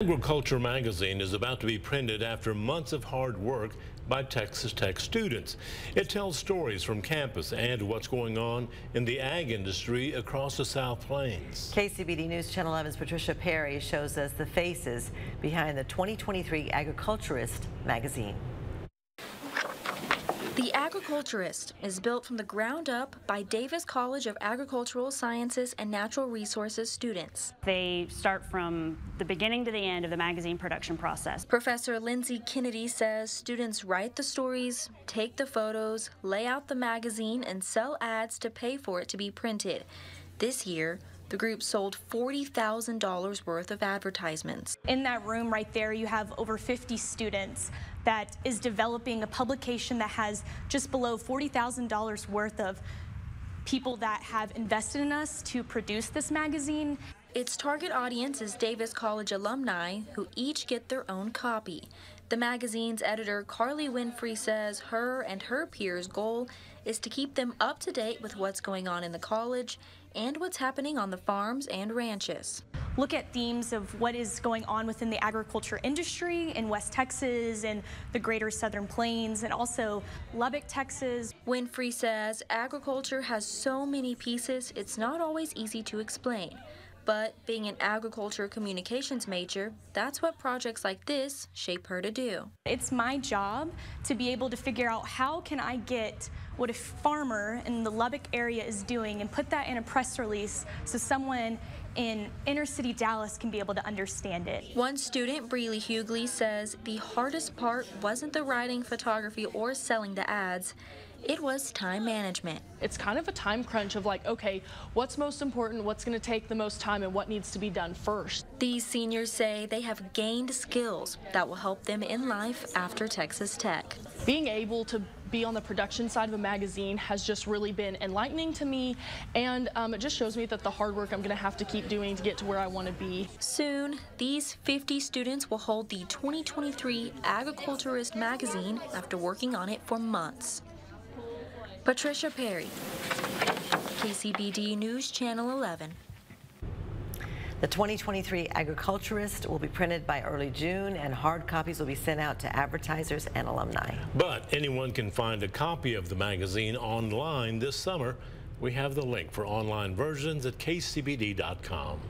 Agriculture magazine is about to be printed after months of hard work by Texas Tech students. It tells stories from campus and what's going on in the ag industry across the South Plains. KCBD News Channel 11's Patricia Perry shows us the faces behind the 2023 Agriculturist magazine. The Agriculturist is built from the ground up by Davis College of Agricultural Sciences and Natural Resources students. They start from the beginning to the end of the magazine production process. Professor Lindsay Kennedy says students write the stories, take the photos, lay out the magazine, and sell ads to pay for it to be printed. This year, the group sold $40,000 worth of advertisements. In that room right there, you have over 50 students that is developing a publication that has just below $40,000 worth of people that have invested in us to produce this magazine. Its target audience is Davis College alumni who each get their own copy. The magazine's editor, Carly Winfrey, says her and her peers' goal is to keep them up to date with what's going on in the college and what's happening on the farms and ranches. Look at themes of what is going on within the agriculture industry in West Texas and the greater Southern Plains and also Lubbock, Texas. Winfrey says agriculture has so many pieces, it's not always easy to explain. But being an agriculture communications major, that's what projects like this shape her to do. It's my job to be able to figure out how can I get what a farmer in the Lubbock area is doing and put that in a press release so someone in inner city Dallas can be able to understand it. One student, Breely Hughley, says the hardest part wasn't the writing, photography, or selling the ads. It was time management. It's kind of a time crunch of like, okay, what's most important, what's going to take the most time, and what needs to be done first. These seniors say they have gained skills that will help them in life after Texas Tech. Being able to be on the production side of a magazine has just really been enlightening to me, and um, it just shows me that the hard work I'm going to have to keep doing to get to where I want to be. Soon, these 50 students will hold the 2023 Agriculturist magazine after working on it for months. Patricia Perry, KCBD News Channel 11. The 2023 Agriculturist will be printed by early June and hard copies will be sent out to advertisers and alumni. But anyone can find a copy of the magazine online this summer. We have the link for online versions at kcbd.com.